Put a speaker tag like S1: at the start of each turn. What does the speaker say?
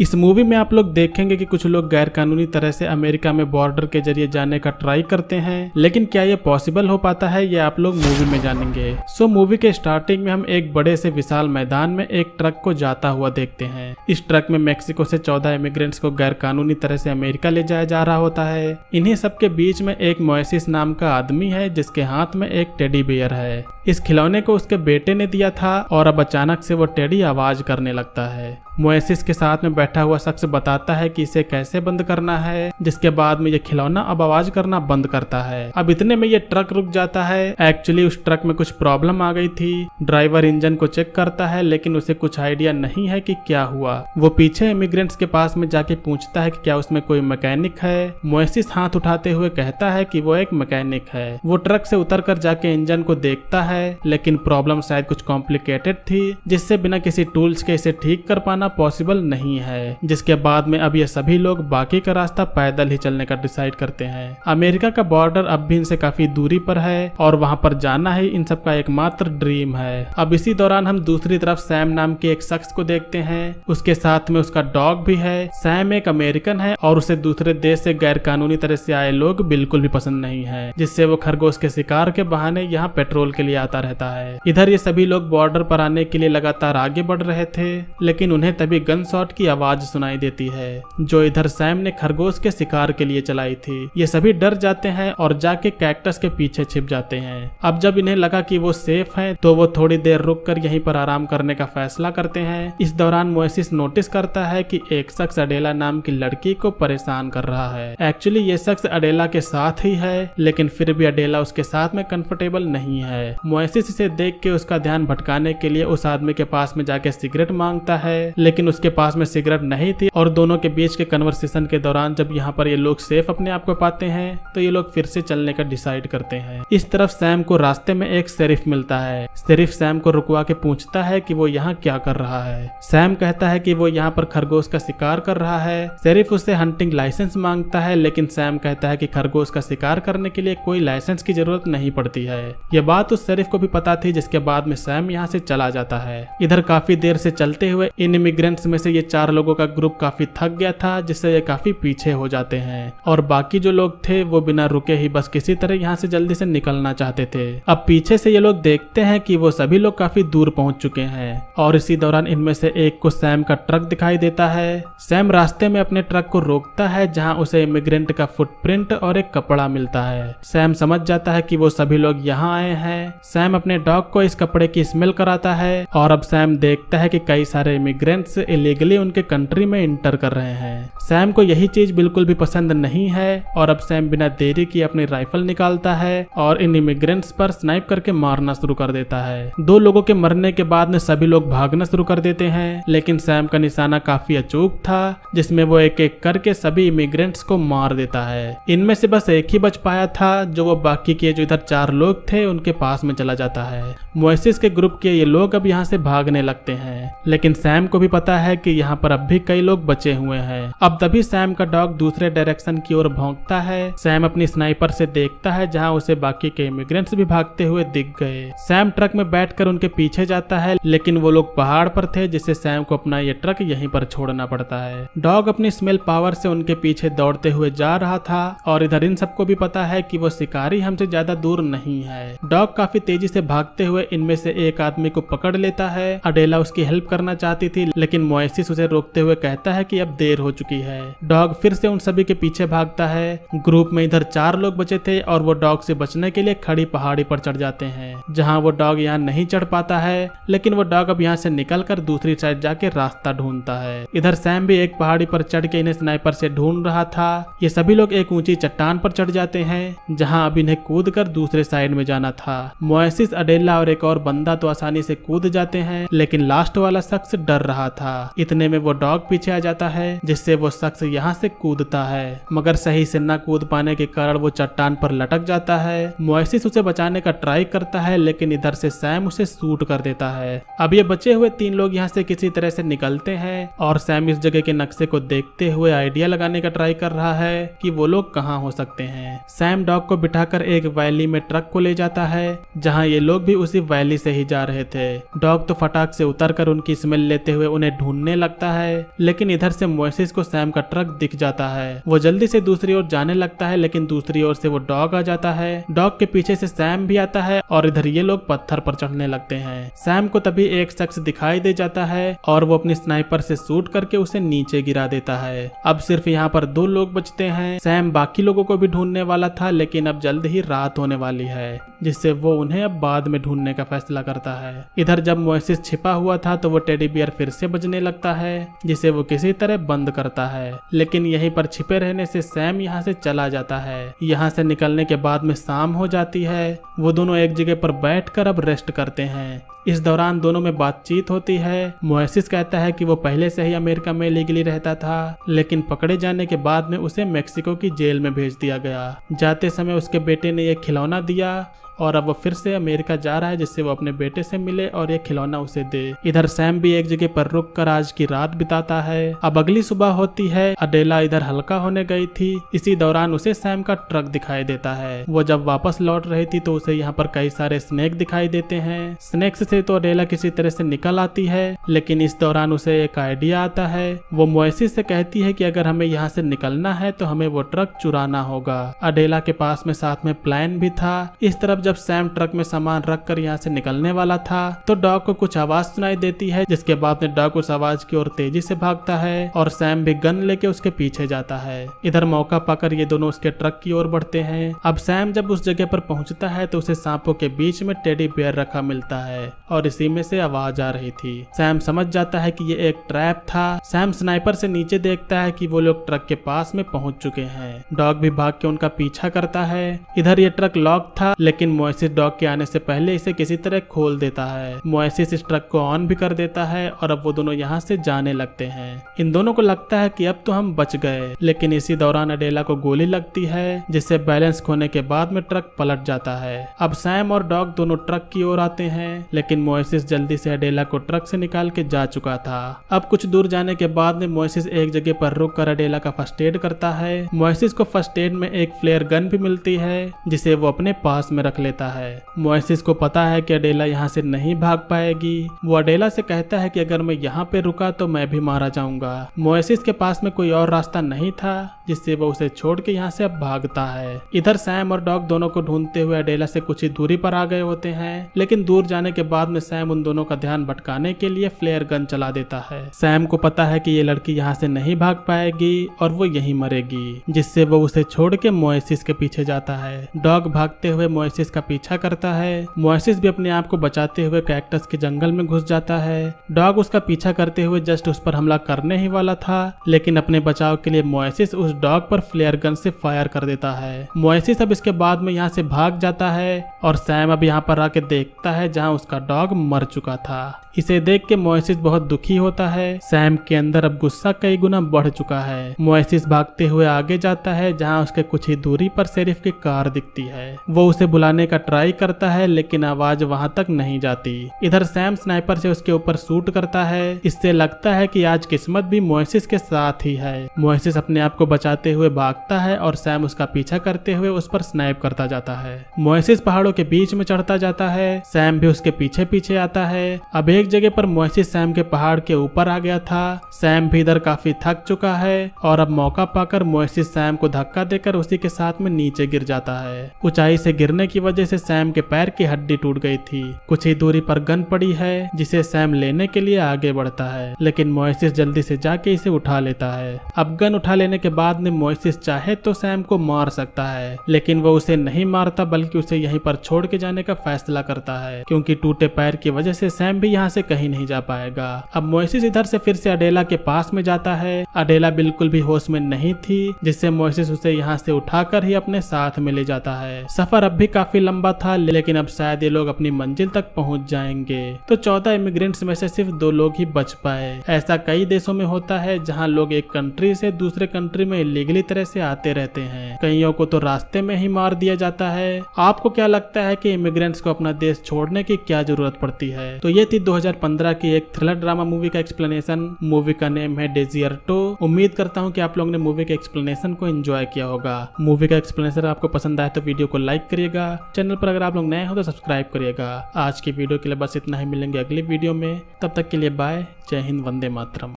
S1: इस मूवी में आप लोग देखेंगे कि कुछ लोग गैर कानूनी तरह से अमेरिका में बॉर्डर के ज़रिए जाने का ट्राई करते हैं, लेकिन क्या ये पॉसिबल हो पाता है, ये आप लोग मूवी में जानेंगे। सो मूवी के स्टार्टिंग में हम एक बड़े से विशाल मैदान में एक ट्रक को जाता हुआ देखते हैं। इस ट्रक में मेक्सिको से चौदह इमिग्रेंट्स को गैर कानूनी तरह से अमेरिका ले जाया जा रहा होता है। इन्हीं सबके बीच में एक मोएसिस नाम का आदमी है, जिसके हाथ में एक टेडी बियर है। इस खिलौने को उसके बेटे ने दिया था और अब अचानक से वो टेडी आवाज़ करने लगता है। मोएसिस के साथ में बैठा हुआ शख्स बताता है कि इसे कैसे बंद करना है, जिसके बाद में ये खिलौना अब आवाज़ करना बंद करता है। अब इतने में ये ट्रक रुक जाता है। एक्चुअली उस ट्रक में कुछ प्रॉब्लम आ गई थी। ड्राइवर इंजन को चेक करता है, लेकिन उसे कुछ आइडिया नहीं है कि क्या हुआ। वो पीछे इमिग्रेंट्स के पास में जाके पूछता है कि क्या उसमें कोई मैकेनिक है। मोएसिस हाथ उठाते हुए कहता है कि वो एक मैकेनिक है। वो ट्रक से उतर कर जाके इंजन को देखता है, लेकिन प्रॉब्लम शायद कुछ कॉम्प्लिकेटेड थी, जिससे बिना किसी टूल्स के इसे ठीक कर पाना पॉसिबल नहीं है। जिसके बाद में अब ये सभी लोग बाकी का रास्ता पैदल ही चलने का डिसाइड करते हैं। अमेरिका का बॉर्डर अब भी इनसे काफ़ी दूरी पर है, और वहाँ पर जाना ही इन सब का एकमात्र ड्रीम है। अब इसी दौरान हम दूसरी तरफ़ सैम नाम के एक शख्स को देखते हैं। उसके साथ में उसका डॉग भी है। सैम एक अमेरिकन है, और उसे दूसरे देश से गैर कानूनी तरह से आए लोग बिल्कुल भी पसंद नहीं है, जिससे वो खरगोश के शिकार के बहाने यहाँ पेट्रोल के लिए आता रहता है। इधर ये सभी लोग बॉर्डर पर आने के लिए लगातार आगे बढ़ रहे थे, लेकिन उन्हें तभी गन शॉट की आवाज़ सुनाई देती है, जो इधर सैम ने खरगोश के शिकार के लिए चलाई थी। ये सभी डर जाते हैं और जाके कैक्टस के पीछे छिप जाते हैं। अब जब इन्हें लगा कि वो सेफ़ हैं तो वो थोड़ी देर रुक कर यहीं पर आराम करने का फैसला करते हैं। इस दौरान मोएसिस नोटिस करता है कि एक शख्स अडेला नाम की लड़की को परेशान कर रहा है। एक्चुअली ये शख्स अडेला के साथ ही है, लेकिन फिर भी अडेला उसके साथ में कंफर्टेबल नहीं है। मोएसिस इसे देख के उसका ध्यान भटकाने के लिए उस आदमी के पास में जाके सिगरेट माँगता है, लेकिन उसके पास में सिगरेट नहीं थी और दोनों के बीच के कन्वर्सेशन के दौरान जब यहाँ पर ये लोग सेफ़ अपने आप को पाते हैं तो ये लोग फिर से चलने का डिसाइड करते हैं। इस तरफ़ सैम को रास्ते में एक शेरिफ मिलता है। शेरिफ सैम को रुकवा के पूछता है कि वो यहाँ क्या कर रहा है। सैम कहता है कि वो यहाँ पर खरगोश का शिकार कर रहा है। शेरिफ उससे हंटिंग लाइसेंस माँगता है, लेकिन सैम कहता है कि खरगोश का शिकार करने के लिए कोई लाइसेंस की ज़रूरत नहीं पड़ती है। ये बात उस शेरिफ को भी पता थी, जिसके बाद में सैम यहाँ से चला जाता है। इधर काफ़ी देर से चलते हुए इन इमिग्रेंट्स में से ये चार लोगों का ग्रुप काफ़ी थक गया था, जिससे ये काफ़ी पीछे हो जाते हैं। और बाकी जो लोग थे, वो बिना रुके ही बस किसी तरह यहाँ से जल्दी से निकलना चाहते थे। अब पीछे से ये लोग देखते हैं कि वो सभी लोग काफ़ी दूर पहुँच चुके हैं। और इसी दौरान इनमें से एक को सैम का ट्रक दिखाई देता है। सैम रास्ते में अपने ट्रक को रोकता है, जहाँ उसे इमिग्रेंट का फुटप्रिंट और एक कपड़ा मिलता है। सैम समझ जाता है कि वो सभी लोग यहाँ आए हैं। सैम अपने डॉग को इस कपड़े की स्मेल कराता है। और अब सैम देखता है कि कई सारे इमिग्रेंट्स इलीगली उनके कंट्री में इंटर कर रहे हैं। सैम को यही चीज़ बिल्कुल भी पसंद नहीं है और अब सैम बिना देरी की अपनी राइफल निकालता है और इन इमिग्रेंट्स पर स्नाइप करके मारना शुरू कर देता है। दो लोगों के मरने के बाद में सभी लोग भागना शुरू कर देते हैं, लेकिन सैम का निशाना काफ़ी अचूक था, जिसमें वो एक एक करके सभी इमिग्रेंट्स को मार देता है। इनमें से बस एक ही बच पाया था, जो वो बाकी के जो इधर चार लोग थे, उनके पास में चला जाता है। मोइसिस के ग्रुप के ये लोग अब यहाँ से भागने लगते हैं। लेकिन सैम को भी पता है कि यहाँ पर अब भी कई लोग बचे हुए हैं। अब तभी सैम का डॉग दूसरे डायरेक्शन की ओर भौंकता है। सैम अपनी स्नाइपर से देखता है, जहाँ उसे बाकी के इमिग्रेंट्स भी भागते हुए दिख गए। सैम ट्रक में बैठकर उनके पीछे जाता है, लेकिन वो लोग पहाड़ पर थे जिससे सैम को अपना ये ट्रक यहीं पर छोड़ना पड़ता है। डॉग अपनी स्मेल पावर से उनके पीछे दौड़ते हुए जा रहा था, और इधर इन सबको भी पता है कि वो शिकारी हमसे ज़्यादा दूर नहीं है। डॉग काफ़ी तेज़ी से भागते हुए इनमें से एक आदमी को पकड़ लेता है। अडेला उसकी हेल्प करना चाहती थी, लेकिन मोएसिस उसे रोकते हुए कहता है कि अब देर हो चुकी है। डॉग फिर से उन सभी के पीछे भागता है। ग्रुप में इधर चार लोग बचे थे और वो डॉग से बचने के लिए खड़ी पहाड़ी पर चढ़ जाते हैं, जहाँ वो डॉग यहाँ नहीं चढ़ पाता है, लेकिन वो डॉग अब यहाँ से निकल दूसरी साइड जाके रास्ता ढूंढता है। इधर सैम भी एक पहाड़ी पर चढ़ के इन्हें स्नाइपर से ढूंढ रहा था। ये सभी लोग एक ऊँची चट्टान पर चढ़ जाते हैं, जहाँ अब इन्हें कूद कर दूसरे साइड में जाना था। मोएसिस अडेला और एक और बंदा तो आसानी से कूद जाते हैं, लेकिन लास्ट वाला शख्स डर रहा था। इतने में वो डॉग पीछे आ जाता है, जिससे वो शख्स यहाँ से कूदता है। मगर सही से न कूद पाने के कारण वो चट्टान पर लटक जाता है। मोएसिस उसे बचाने का ट्राई करता है, लेकिन इधर से सैम उसे सूट कर देता है। अब ये बचे हुए तीन लोग यहाँ से किसी तरह से निकलते हैं, और सैम इस जगह के नक्शे को देखते हुए आइडिया लगाने का ट्राई कर रहा है कि वो लोग कहाँ हो सकते हैं। सैम डॉग को बिठाकर एक वैली में ट्रक को ले जाता है, जहाँ ये लोग भी उसी वैली से ही जा रहे थे। डॉग तो फटाक से उतर कर उनकी स्मेल लेते हुए उन्हें ढूँढने लगता है है, लेकिन इधर से मोइसिस को सैम का ट्रक दिख जाता है। वो जल्दी से दूसरी ओर जाने लगता है, लेकिन दूसरी ओर से वो डॉग आ जाता है। डॉग के पीछे से सैम भी आता है और इधर ये लोग पत्थर पर चढ़ने लगते हैं। सैम को तभी एक शख्स दिखाई दे जाता है और वो अपनी स्नाइपर से शूट करके उसे नीचे गिरा देता है। अब सिर्फ़ यहाँ पर दो लोग बचते हैं। सैम बाकी लोगों को भी ढूँढने वाला था, लेकिन अब जल्द ही रात होने वाली है। जिससे वो उन्हें अब बाद में ढूँढने का फैसला करता है। इधर जब मोइसिस छिपा हुआ था तो वो टेडी बियर फिर से बजने लगता है, जिसे वो किसी तरह बंद करता है। लेकिन यहीं पर छिपे रहने से सैम यहाँ से चला जाता है। यहाँ से निकलने के बाद में शाम हो जाती है। वो दोनों एक जगह पर बैठकर अब रेस्ट करते हैं। इस दौरान दोनों में बातचीत होती है। मोएसिस कहता है कि वो पहले से ही अमेरिका में लीगली रहता था, लेकिन पकड़े जाने के बाद में उसे मेक्सिको की जेल में भेज दिया गया। जाते समय उसके बेटे ने एक खिलौना दिया और अब वो फिर से अमेरिका जा रहा है, जिससे वो अपने बेटे से मिले और ये खिलौना उसे दे। इधर सैम भी एक जगह पर रुक कर आज की रात बिताता है। अब अगली सुबह होती है। अडेला इधर हल्का होने गई थी। इसी दौरान उसे सैम का ट्रक दिखाई देता है। वो जब वापस लौट रही थी तो उसे यहाँ पर कई सारे स्नेक दिखाई देते हैं। स्नेक्स से तो अडेला किसी तरह से निकल आती है, लेकिन इस दौरान उसे एक आइडिया आता है। वो मोएसिस से कहती है कि अगर हमें यहाँ से निकलना है तो हमें वो ट्रक चुराना होगा। अडेला के पास में साथ में प्लान भी था। इस तरफ़ जब सैम ट्रक में सामान रख कर यहाँ से निकलने वाला था तो डॉग को कुछ आवाज़ सुनाई देती है, जिसके बाद में डॉग उस आवाज़ की ओर तेज़ी से भागता है और सैम भी गन लेके उसके पीछे जाता है। इधर मौका पाकर ये दोनों उसके ट्रक की ओर बढ़ते हैं। अब सैम जब उस जगह पर पहुँचता है तो उसे सांपों के बीच में टेडी बियर रखा मिलता है और इसी में से आवाज़ आ रही थी। सैम समझ जाता है कि ये एक ट्रैप था। सैम स्नाइपर से नीचे देखता है कि वो लोग ट्रक के पास में पहुँच चुके हैं। डॉग भी भाग के उनका पीछा करता है। इधर ये ट्रक लॉक था, लेकिन मोइसिस डॉग के आने से पहले इसे किसी तरह खोल देता है। मोइसिस इस ट्रक को ऑन भी कर देता है और अब वो दोनों यहाँ से जाने लगते हैं। इन दोनों को लगता है कि अब तो हम बच गए, लेकिन इसी दौरान अडेला को गोली लगती है, जिससे बैलेंस खोने के बाद में ट्रक पलट जाता है। अब सैम और डॉग दोनों ट्रक की ओर आते हैं, लेकिन मोइसिस जल्दी से अडेला को ट्रक से निकाल के जा चुका था। अब कुछ दूर जाने के बाद में मोइसिस एक जगह पर रुक कर अडेला का फ़र्स्ट एड करता है। मोइसिस को फ़र्स्ट एड में एक फ्लेयर गन भी मिलती है, जिसे वो अपने पास में रख लेता है। मोइसिस को पता है कि अडेला यहाँ से नहीं भाग पाएगी। वो अडेला से कहता है कि अगर मैं यहाँ पे रुका तो मैं भी मारा जाऊँगा। मोइसिस के पास में कोई और रास्ता नहीं था, जिससे वो उसे छोड़ के यहाँ से अब भागता है। इधर सैम और डॉग दोनों को ढूंढते हुए अडेला से कुछ ही दूरी पर आ गए होते हैं, लेकिन दूर जाने के बाद में सैम उन दोनों का ध्यान भटकाने के लिए फ्लेयर गन चला देता है। सैम को पता है कि ये लड़की यहाँ से नहीं भाग पाएगी और वो यहीं मरेगी, जिससे वो उसे छोड़ के मोइसिस के पीछे जाता है। डॉग भागते हुए मोइसिस का पीछा करता है। मोइसिस भी अपने आप को बचाते हुए कैक्टस के जंगल में घुस जाता है। डॉग उसका पीछा करते हुए जस्ट उस पर हमला करने ही वाला था, लेकिन अपने बचाव के लिए मोइसिस उस डॉग पर फ्लेयर गन से फायर कर देता है। मोइसिस अब इसके बाद में यहाँ से भाग जाता है, और सैम अब यहाँ पर आके देखता है जहाँ उसका डॉग मर चुका था। इसे देख के मोइसिस बहुत दुखी होता है। सैम के अंदर अब गुस्सा कई गुना बढ़ चुका है। मोइसिस भागते हुए आगे जाता है, जहाँ उसके कुछ ही दूरी पर शेरिफ की कार दिखती है। वो उसे बुलाने का ट्राई करता है, लेकिन आवाज़ वहाँ तक नहीं जाती। इधर सैम स्नाइपर से उसके ऊपर शूट करता है। इससे लगता है कि आज किस्मत भी मोइसिस के साथ ही है। मोइसिस अपने आप को बचाते हुए भागता है और सैम उसका पीछा करते हुए उस पर स्नाइप करता जाता है। मोइसिस पहाड़ों के बीच में चढ़ता जाता है। सैम भी उसके पीछे पीछे आता है। अब एक जगह पर मोइसिस सैम के पहाड़ के ऊपर आ गया था। सैम भी इधर काफ़ी थक चुका है और अब मौका पाकर मोइसिस सैम को धक्का देकर उसी के साथ में नीचे गिर जाता है। ऊंचाई से गिरने की वजह से सैम के पैर की हड्डी टूट गई थी। कुछ ही दूरी पर गन पड़ी है, जिसे सैम लेने के लिए आगे बढ़ता है, लेकिन मोइसिस जल्दी से जाके इसे उठा लेता है। अब गन उठा लेने के बाद में मोइसिस चाहे तो सैम को मार सकता है, लेकिन वो उसे नहीं मारता, बल्कि उसे यहीं पर छोड़ के जाने का फैसला करता है, क्योंकि टूटे पैर की वजह से सैम भी यहाँ से कहीं नहीं जा पाएगा। अब मोइसिस इधर से फिर से अडेला के पास में जाता है। अडेला बिल्कुल भी होश में नहीं थी, जिससे मोइसिस उसे यहाँ से उठाकर ही अपने साथ में ले जाता है। सफ़र अब भी काफ़ी लंबा था, लेकिन अब शायद ये लोग अपनी मंजिल तक पहुँच जाएँगे। तो चौदह इमिग्रेंट्स में से सिर्फ़ दो लोग ही बच पाए। ऐसा कई देशों में होता है, जहाँ लोग एक कंट्री से दूसरे कंट्री में इलीगली तरह से आते रहते हैं। कईयों को तो रास्ते में ही मार दिया जाता है। आपको क्या लगता है की इमिग्रेंट्स को अपना देश छोड़ने की क्या ज़रूरत पड़ती है? तो ये थी 2015 की एक थ्रिलर ड्रामा मूवी का एक्सप्लेनेशन मूवी का नेम है डेजियर्टो उम्मीद करता हूँ कि आप लोगों ने मूवी के एक्सप्लेनेशन को एंजॉय किया होगा। मूवी का एक्सप्लेनेशन आपको पसंद आए तो वीडियो को लाइक करिएगा। चैनल पर अगर आप लोग नए हो तो सब्सक्राइब करिएगा। आज की वीडियो के लिए बस इतना ही। मिलेंगे अगली वीडियो में। तब तक के लिए बाय। जय हिंद, वंदे मातरम।